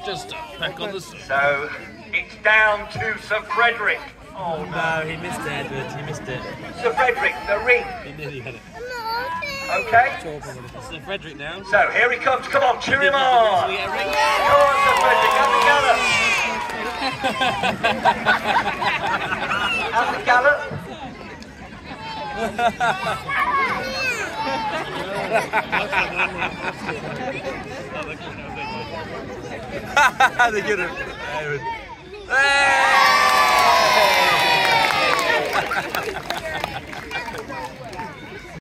Back on the. So it's down to Sir Frederick. Oh no, he missed it, Edward. He missed it. Sir Frederick, the ring. He nearly had it. Okay. Sir Frederick now. So here he comes. Come on, cheer him on. We get a ring. Come on, Sir Frederick, have a gallop. have a gallop. Oh, they get him. Hey!